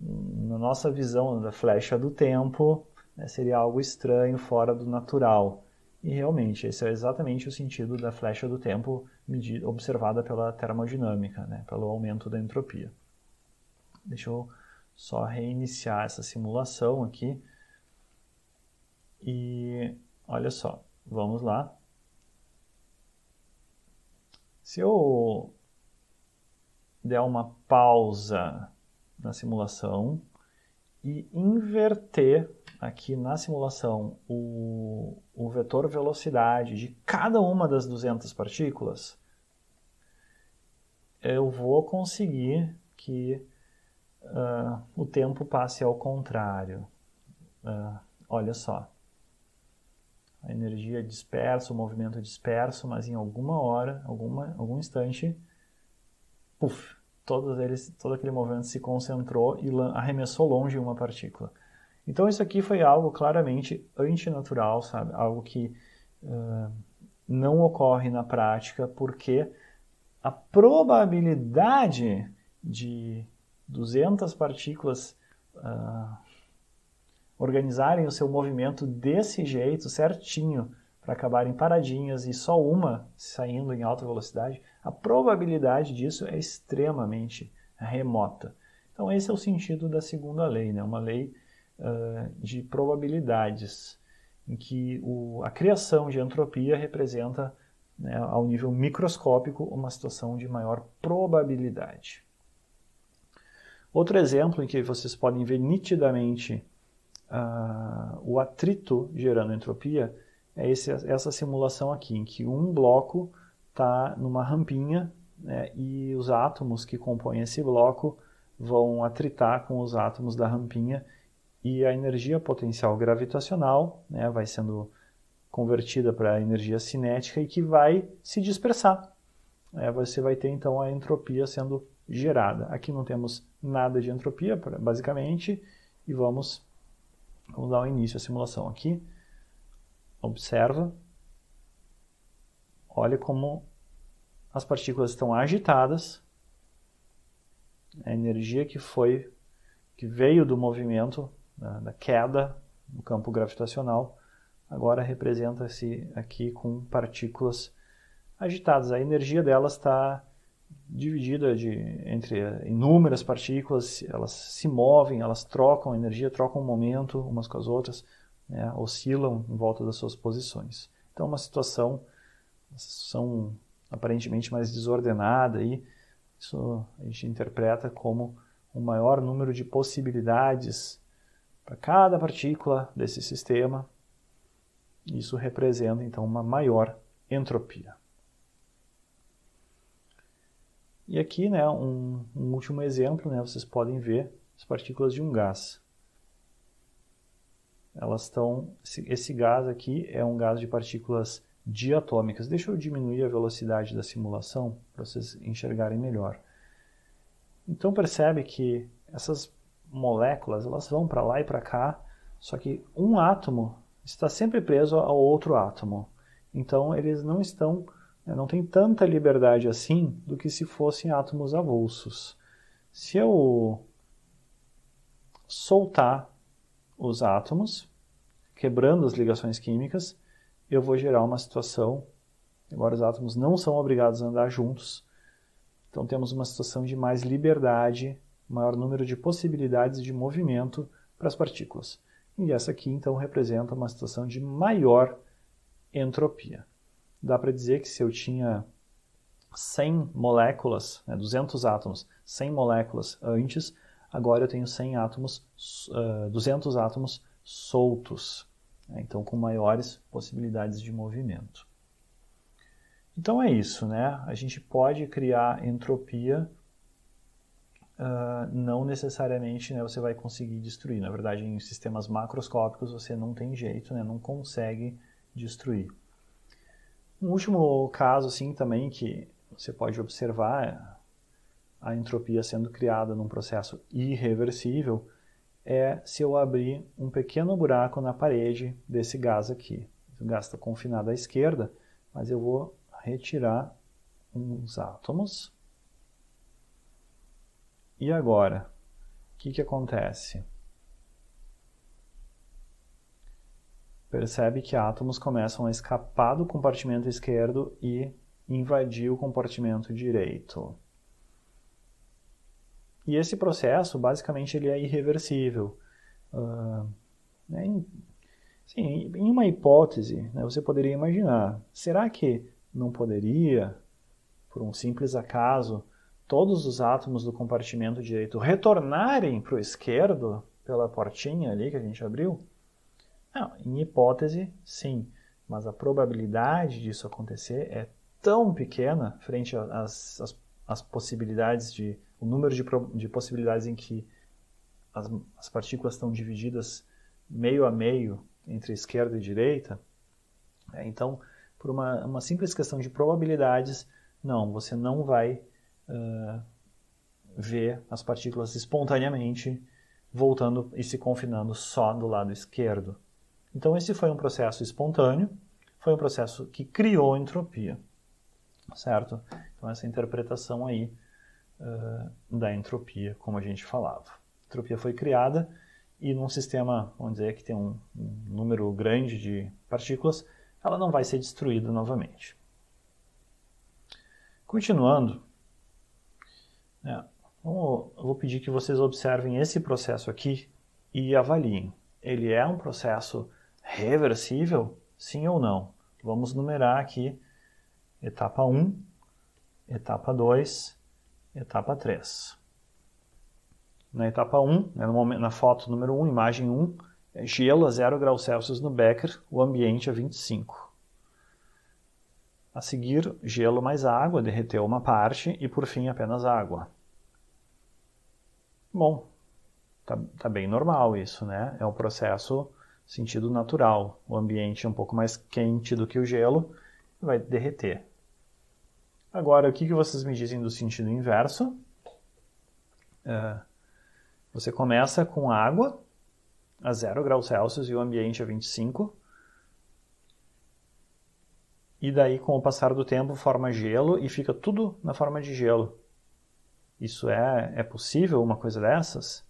na nossa visão da flecha do tempo, né, seria algo estranho, fora do natural. E realmente, esse é exatamente o sentido da flecha do tempo medida, observada pela termodinâmica, né, pelo aumento da entropia. Deixa eu só reiniciar essa simulação aqui. E olha só, vamos lá. Se eu der uma pausa na simulação e inverter aqui na simulação o, o vetor velocidade de cada uma das 200 partículas, eu vou conseguir que uh, o tempo passe ao contrário. Uh, olha só a energia dispersa, o movimento disperso, mas em alguma hora, alguma, algum instante, puff, todos eles, todo aquele movimento se concentrou e arremessou longe uma partícula. Então isso aqui foi algo claramente antinatural, sabe? Algo que uh, não ocorre na prática, porque a probabilidade de 200 partículas uh, organizarem o seu movimento desse jeito, certinho, para acabarem paradinhas e só uma saindo em alta velocidade, a probabilidade disso é extremamente remota. Então, esse é o sentido da segunda lei, né? uma lei uh, de probabilidades, em que o, a criação de entropia representa, né, ao nível microscópico, uma situação de maior probabilidade. Outro exemplo em que vocês podem ver nitidamente uh, o atrito gerando entropia é esse, essa simulação aqui, em que um bloco está numa rampinha né, e os átomos que compõem esse bloco vão atritar com os átomos da rampinha e a energia potencial gravitacional né, vai sendo convertida para energia cinética e que vai se dispersar. É, você vai ter então a entropia sendo gerada. Aqui não temos nada de entropia, basicamente, e vamos, vamos dar o um início à simulação aqui. Observa. Olha como as partículas estão agitadas. A energia que foi que veio do movimento da, da queda no campo gravitacional agora representa-se aqui com partículas agitadas. A energia delas está dividida de, entre inúmeras partículas, elas se movem, elas trocam energia, trocam momento umas com as outras, né, oscilam em volta das suas posições. Então, uma situação, situação aparentemente mais desordenada, e isso a gente interpreta como um maior número de possibilidades para cada partícula desse sistema. Isso representa então uma maior entropia. E aqui, né, um, um último exemplo, né, vocês podem ver as partículas de um gás. Elas estão, esse, gás aqui é um gás de partículas diatômicas. Deixa eu diminuir a velocidade da simulação para vocês enxergarem melhor. Então percebe que essas moléculas elas vão para lá e para cá, só que um átomo está sempre preso ao outro átomo. Então eles não estão né, não tem tanta liberdade assim do que se fossem átomos avulsos. Se eu soltar os átomos, quebrando as ligações químicas, eu vou gerar uma situação. Agora, os átomos não são obrigados a andar juntos, então temos uma situação de mais liberdade, maior número de possibilidades de movimento para as partículas. E essa aqui, então, representa uma situação de maior entropia dá para dizer que se eu tinha 100 moléculas, né, 200 átomos, 100 moléculas antes, agora eu tenho 100 átomos, uh, 200 átomos soltos, né, então com maiores possibilidades de movimento. Então é isso, né? A gente pode criar entropia, uh, não necessariamente né, você vai conseguir destruir. Na verdade, em sistemas macroscópicos você não tem jeito, né, não consegue destruir. Um último caso, assim, também que você pode observar a entropia sendo criada num processo irreversível é se eu abrir um pequeno buraco na parede desse gás aqui. O gás está confinado à esquerda, mas eu vou retirar uns átomos. E agora, o que, que acontece? percebe que átomos começam a escapar do compartimento esquerdo e invadir o compartimento direito. E esse processo, basicamente, ele é irreversível. Uh, né, em, sim, em uma hipótese, né, você poderia imaginar, será que não poderia, por um simples acaso, todos os átomos do compartimento direito retornarem para o esquerdo pela portinha ali que a gente abriu? Não, em hipótese, sim, mas a probabilidade disso acontecer é tão pequena frente às, às, às possibilidades de o número de, de possibilidades em que as, as partículas estão divididas meio a meio entre esquerda e direita. É, então, por uma, uma, simples questão de probabilidades, não, você não vai ver as partículas espontaneamente voltando e se confinando só do lado esquerdo. Então, esse foi um processo espontâneo, foi um processo que criou entropia, certo? Então, essa interpretação aí uh, da entropia, como a gente falava. A entropia foi criada e num sistema, vamos dizer, que tem um, um número grande de partículas, ela não vai ser destruída novamente. Continuando, é, eu vou pedir que vocês observem esse processo aqui e avaliem. Ele é um processo reversível? Sim ou não? Vamos numerar aqui etapa 1, etapa 2, etapa 3. Na etapa 1, né, momento, na foto número 1, imagem 1, é gelo a 0 graus Celsius no becker, o ambiente a 25. A seguir, gelo mais água, derreteu uma parte e por fim apenas água. Bom, tá, tá bem normal isso, né? É um processo sentido natural. O ambiente é um pouco mais quente do que o gelo vai derreter. Agora, o que, que vocês me dizem do sentido inverso? É, você começa com água a 0 graus Celsius e o ambiente a 25. E daí, com o passar do tempo, forma gelo e fica tudo na forma de gelo. Isso é, é possível, uma coisa dessas?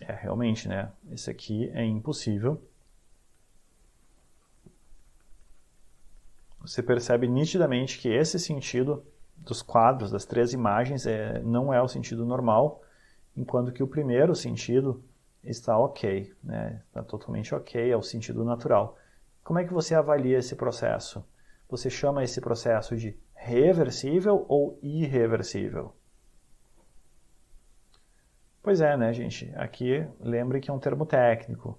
É, realmente, né? Esse aqui é impossível. Você percebe nitidamente que esse sentido dos quadros, das três imagens, é, não é o sentido normal enquanto que o primeiro sentido está ok, né? está totalmente ok, é o sentido natural. Como é que você avalia esse processo? Você chama esse processo de reversível ou irreversível? Pois é, né, gente? Aqui lembre que é um termo técnico.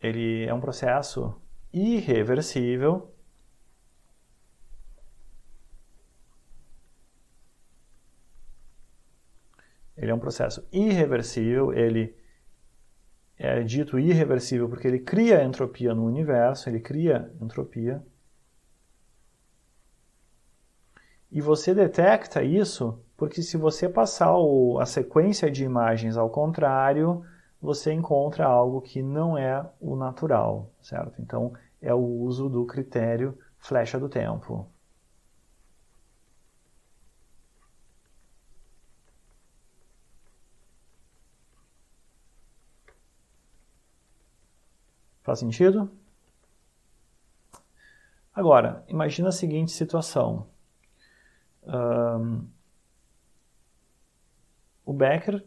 Ele é um processo irreversível Ele é um processo irreversível, ele é dito irreversível porque ele cria entropia no universo, ele cria entropia. E você detecta isso porque se você passar o, a sequência de imagens ao contrário, você encontra algo que não é o natural, certo? Então, é o uso do critério flecha do tempo. Faz sentido? Agora, imagina a seguinte situação. Um, o Becker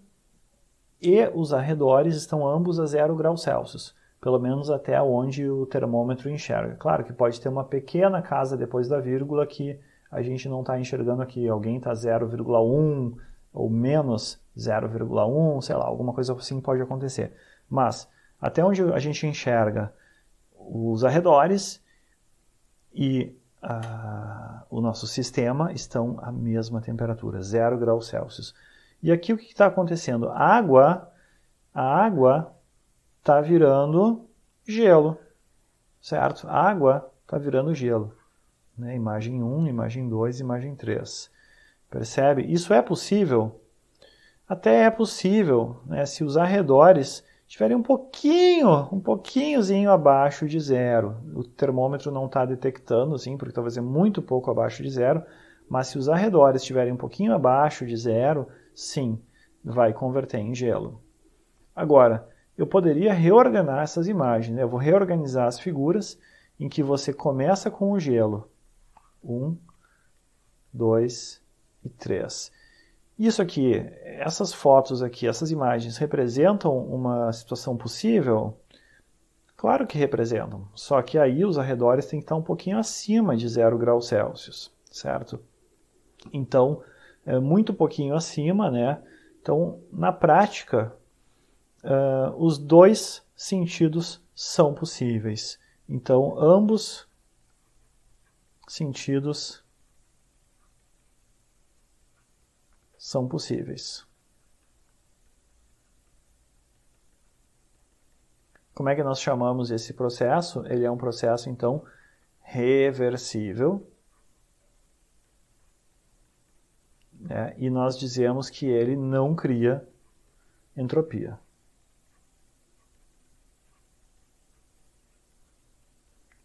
e os arredores estão ambos a 0 graus Celsius, pelo menos até onde o termômetro enxerga. Claro que pode ter uma pequena casa depois da vírgula que a gente não está enxergando aqui. Alguém está 0,1 ou menos 0,1, sei lá, alguma coisa assim pode acontecer. Mas até onde a gente enxerga os arredores e o nosso sistema estão à mesma temperatura, 0 graus Celsius. E aqui o que está acontecendo? A água, a água está virando gelo, certo? A água está virando gelo. Né? Imagem 1, imagem 2, imagem 3. Percebe? Isso é possível? Até é possível, né? se os arredores estiverem um pouquinho, um pouquinhozinho abaixo de zero. O termômetro não está detectando, sim, porque talvez é muito pouco abaixo de zero, mas se os arredores estiverem um pouquinho abaixo de zero, sim, vai converter em gelo. Agora, eu poderia reorganizar essas imagens. Né? Eu vou reorganizar as figuras em que você começa com o gelo. Um, dois e três. Isso aqui, essas fotos aqui, essas imagens representam uma situação possível? Claro que representam, só que aí os arredores têm que estar um pouquinho acima de 0 graus Celsius, certo? Então, é muito pouquinho acima, né? Então, na prática, uh, os dois sentidos são possíveis. Então, ambos sentidos são possíveis. Como é que nós chamamos esse processo? Ele é um processo, então, reversível. Né? E nós dizemos que ele não cria entropia.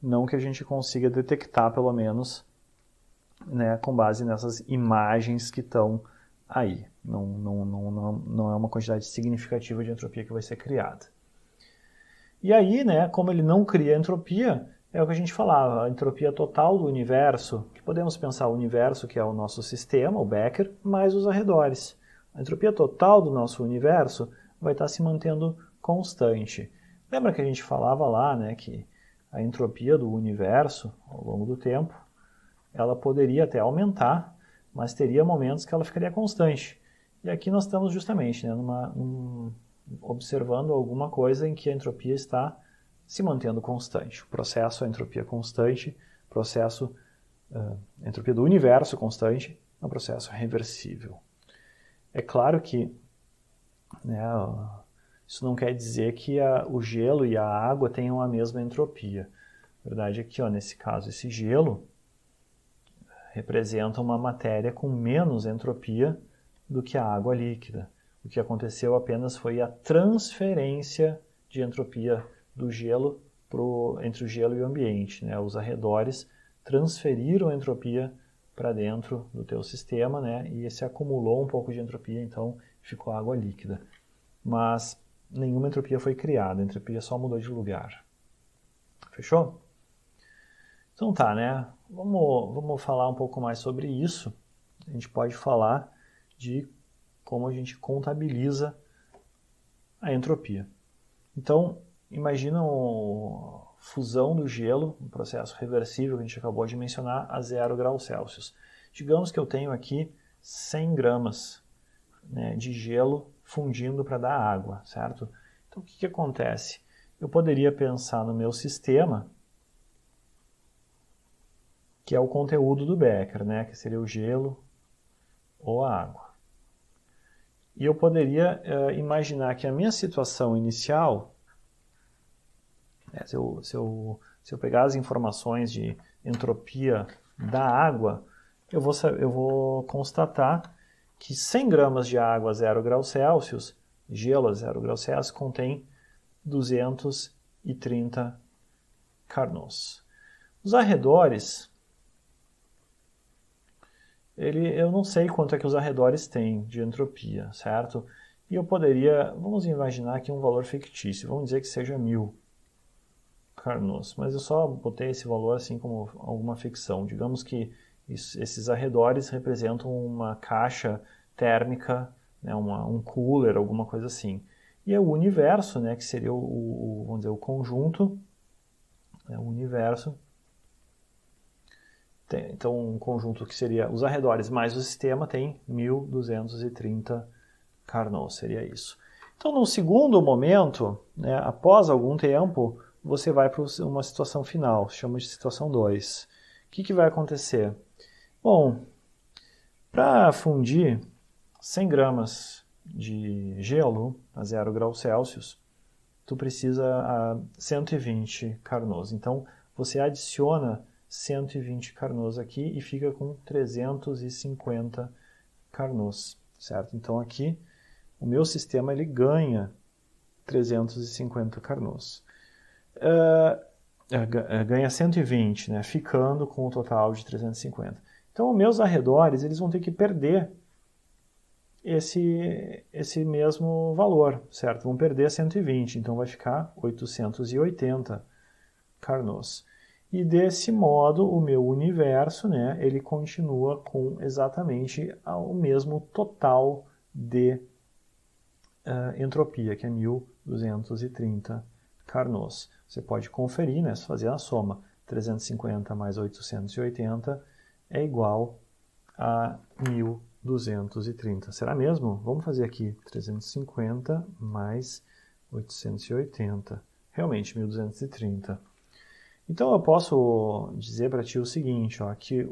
Não que a gente consiga detectar, pelo menos, né, com base nessas imagens que estão aí. Não, não, não, não, é uma quantidade significativa de entropia que vai ser criada. E aí, né, como ele não cria entropia, é o que a gente falava, a entropia total do universo, que podemos pensar o universo, que é o nosso sistema, o Becker, mais os arredores. A entropia total do nosso universo vai estar se mantendo constante. Lembra que a gente falava lá, né, que a entropia do universo, ao longo do tempo, ela poderia até aumentar, mas teria momentos que ela ficaria constante. E aqui nós estamos justamente né, numa, um, observando alguma coisa em que a entropia está se mantendo constante. O processo, a entropia constante, processo, uh, a entropia do universo constante, é um processo reversível. É claro que né, isso não quer dizer que a, o gelo e a água tenham a mesma entropia. A verdade é que, ó, nesse caso, esse gelo representa uma matéria com menos entropia do que a água líquida. O que aconteceu apenas foi a transferência de entropia do gelo pro, entre o gelo e o ambiente. Né? Os arredores transferiram entropia para dentro do teu sistema né? e se acumulou um pouco de entropia, então ficou água líquida. Mas nenhuma entropia foi criada, a entropia só mudou de lugar. Fechou? Então tá, né? Vamos, vamos falar um pouco mais sobre isso. A gente pode falar de como a gente contabiliza a entropia. Então, imagina uma fusão do gelo, um processo reversível que a gente acabou de mencionar, a zero graus Celsius. Digamos que eu tenho aqui 100 gramas né, de gelo fundindo para dar água, certo? Então, o que, que acontece? Eu poderia pensar no meu sistema, que é o conteúdo do becker, né, que seria o gelo ou a água. E eu poderia uh, imaginar que a minha situação inicial, né, se, eu, se, eu, se eu pegar as informações de entropia da água, eu vou, eu vou constatar que 100 gramas de água a 0 graus Celsius, gelo a 0 graus Celsius, contém 230 Carnots. Os arredores ele, eu não sei quanto é que os arredores têm de entropia, certo? E eu poderia, vamos imaginar aqui um valor fictício, vamos dizer que seja mil Carnot, mas eu só botei esse valor assim como alguma ficção. Digamos que isso, esses arredores representam uma caixa térmica, né, uma, um cooler, alguma coisa assim. E é o universo, né, que seria o, o vamos dizer, o conjunto, né, o universo tem, então, um conjunto que seria os arredores mais o sistema tem 1.230 Carnot, seria isso. Então, no segundo momento, né, após algum tempo, você vai para uma situação final, chama de situação 2. O que, que vai acontecer? Bom, para fundir 100 gramas de gelo a 0 graus Celsius, tu precisa a 120 Carnots. Então, você adiciona 120 Carnots aqui e fica com 350 Carnots, certo? Então aqui o meu sistema ele ganha 350 Carnots. Uh, ganha 120, né? ficando com o total de 350. Então, os meus arredores eles vão ter que perder esse, esse mesmo valor, certo? Vão perder 120, então vai ficar 880 Carnots. E desse modo, o meu universo, né, ele continua com exatamente o mesmo total de uh, entropia, que é 1230 Carnot. Você pode conferir, né, fazer a soma. 350 mais 880 é igual a 1230. Será mesmo? Vamos fazer aqui 350 mais 880. Realmente, 1230. Então eu posso dizer para ti o seguinte, ó, que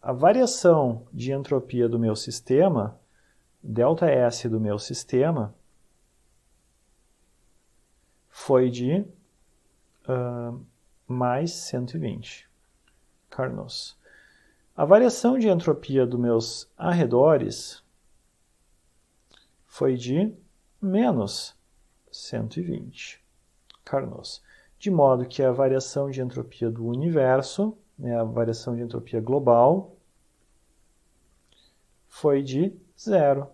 a variação de entropia do meu sistema, ΔS do meu sistema, foi de uh, mais 120 Carnot. A variação de entropia dos meus arredores foi de menos 120 Carnot de modo que a variação de entropia do universo, né, a variação de entropia global, foi de zero.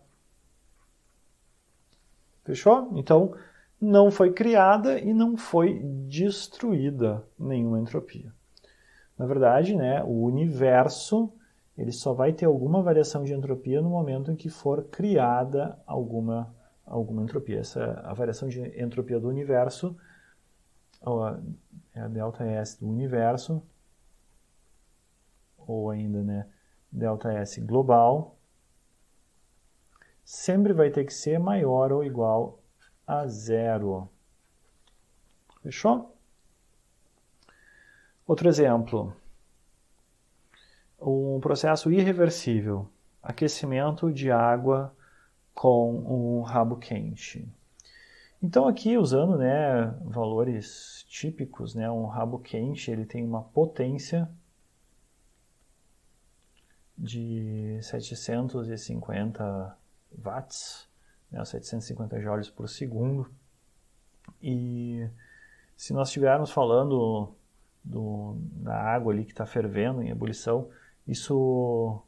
Fechou? Então, não foi criada e não foi destruída nenhuma entropia. Na verdade, né, o universo ele só vai ter alguma variação de entropia no momento em que for criada alguma, alguma entropia. Essa, a variação de entropia do universo, é a delta S do universo, ou ainda né, delta S global, sempre vai ter que ser maior ou igual a zero. Fechou? Outro exemplo. Um processo irreversível. Aquecimento de água com um rabo quente. Então aqui usando né, valores típicos, né, um rabo quente ele tem uma potência de 750 watts, né, 750 joules por segundo. E se nós estivermos falando do, da água ali que está fervendo em ebulição, isso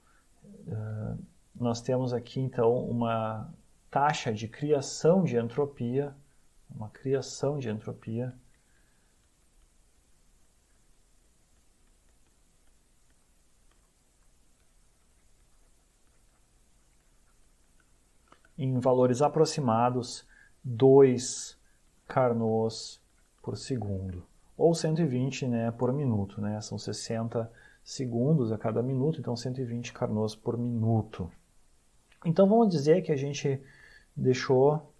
uh, nós temos aqui então uma taxa de criação de entropia, uma criação de entropia em valores aproximados 2 Carnot por segundo, ou 120 né, por minuto, né? são 60 segundos a cada minuto, então 120 Carnot por minuto. Então vamos dizer que a gente deixou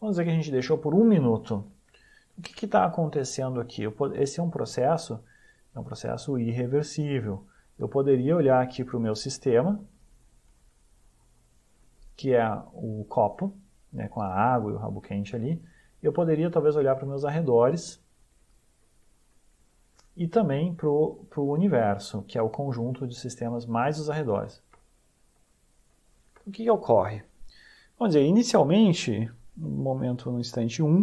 Vamos dizer que a gente deixou por um minuto. O que está acontecendo aqui? Esse é um processo, é um processo irreversível eu poderia olhar aqui para o meu sistema, que é o copo, né, com a água e o rabo quente ali. Eu poderia talvez olhar para os meus arredores e também para o universo, que é o conjunto de sistemas mais os arredores. O que, que ocorre? Vamos dizer, inicialmente, no momento, no instante 1,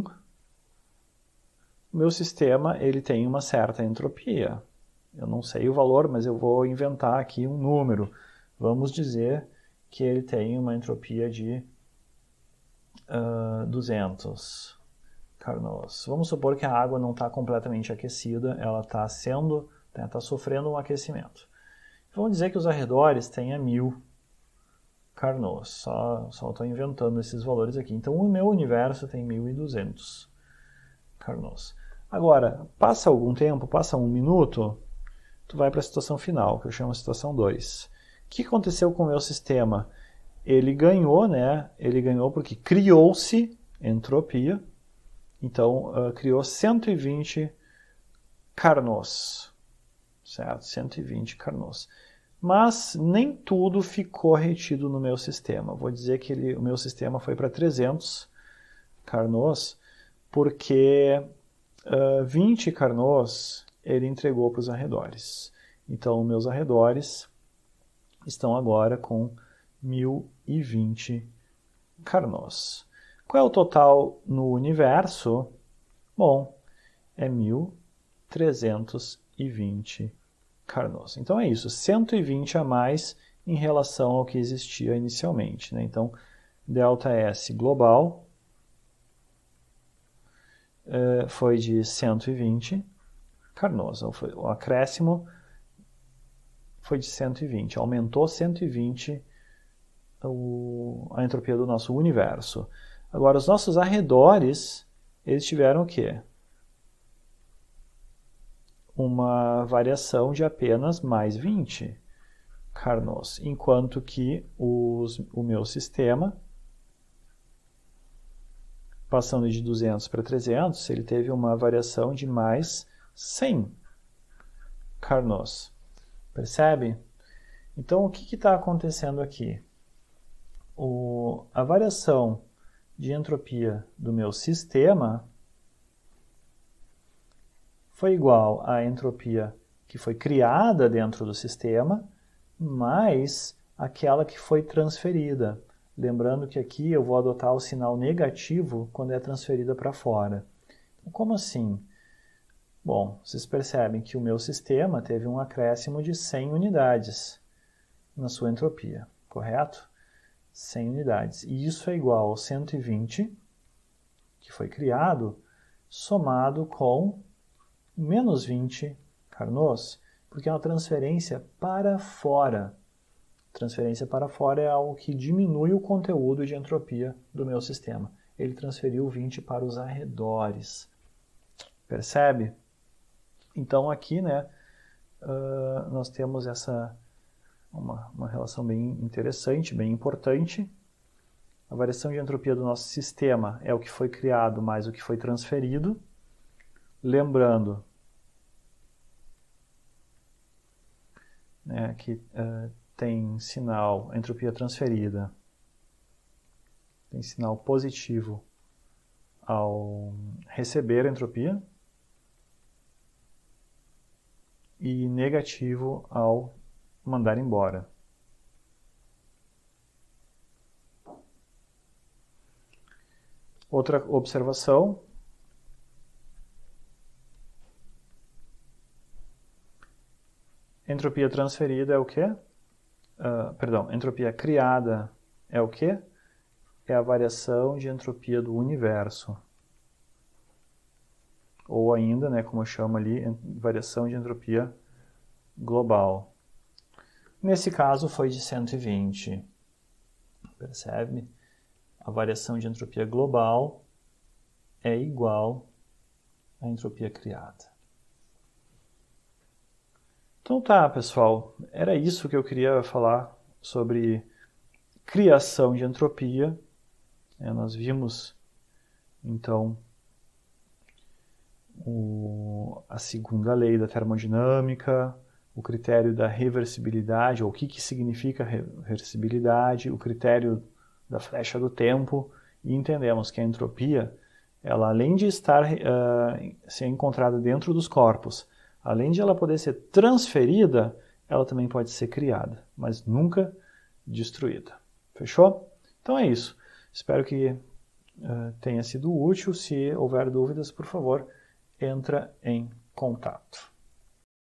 o meu sistema ele tem uma certa entropia. Eu não sei o valor, mas eu vou inventar aqui um número. Vamos dizer que ele tem uma entropia de uh, 200 Carnot. Vamos supor que a água não está completamente aquecida, ela está sendo, está né, sofrendo um aquecimento. Vamos dizer que os arredores tenham 1000 Carnot. Só estou inventando esses valores aqui. Então o meu universo tem 1200 Carnot. Agora, passa algum tempo, passa um minuto, tu vai para a situação final, que eu chamo de situação 2. O que aconteceu com o meu sistema? Ele ganhou, né? Ele ganhou porque criou-se entropia. Então, uh, criou 120 Carnot. Certo? 120 Carnot. Mas nem tudo ficou retido no meu sistema. Vou dizer que ele, o meu sistema foi para 300 Carnot, porque uh, 20 Carnot ele entregou para os arredores. Então, meus arredores estão agora com 1020 Carnot. Qual é o total no universo? Bom, é 1320 Carnot. Então é isso, 120 a mais em relação ao que existia inicialmente. Né? Então, delta S global eh, foi de 120 Carnoso. O acréscimo foi de 120, aumentou 120 o, a entropia do nosso universo. Agora, os nossos arredores, eles tiveram o quê? Uma variação de apenas mais 20 Carnot, enquanto que os, o meu sistema, passando de 200 para 300, ele teve uma variação de mais 100 Carnot. Percebe? Então, o que está acontecendo aqui? O, a variação de entropia do meu sistema foi igual à entropia que foi criada dentro do sistema, mais aquela que foi transferida. Lembrando que aqui eu vou adotar o sinal negativo quando é transferida para fora. Então, como assim? Bom, vocês percebem que o meu sistema teve um acréscimo de 100 unidades na sua entropia, correto? 100 unidades. E isso é igual ao 120, que foi criado, somado com menos 20 Carnot, porque é uma transferência para fora. Transferência para fora é algo que diminui o conteúdo de entropia do meu sistema. Ele transferiu 20 para os arredores. Percebe? Então aqui, né, uh, nós temos essa uma, uma relação bem interessante, bem importante. A variação de entropia do nosso sistema é o que foi criado mais o que foi transferido. Lembrando né, que uh, tem sinal entropia transferida, tem sinal positivo ao receber entropia, e negativo ao mandar embora. Outra observação. Entropia transferida é o quê? Uh, perdão, entropia criada é o quê? É a variação de entropia do universo ou ainda, né, como eu chamo ali, variação de entropia global. Nesse caso foi de 120. Percebe? A variação de entropia global é igual à entropia criada. Então tá, pessoal, era isso que eu queria falar sobre criação de entropia. É, nós vimos, então, o, a segunda lei da termodinâmica, o critério da reversibilidade, ou o que, que significa reversibilidade, o critério da flecha do tempo, e entendemos que a entropia, ela além de estar uh, ser encontrada dentro dos corpos, além de ela poder ser transferida, ela também pode ser criada, mas nunca destruída. Fechou? Então é isso. Espero que uh, tenha sido útil. Se houver dúvidas, por favor, entra em contato.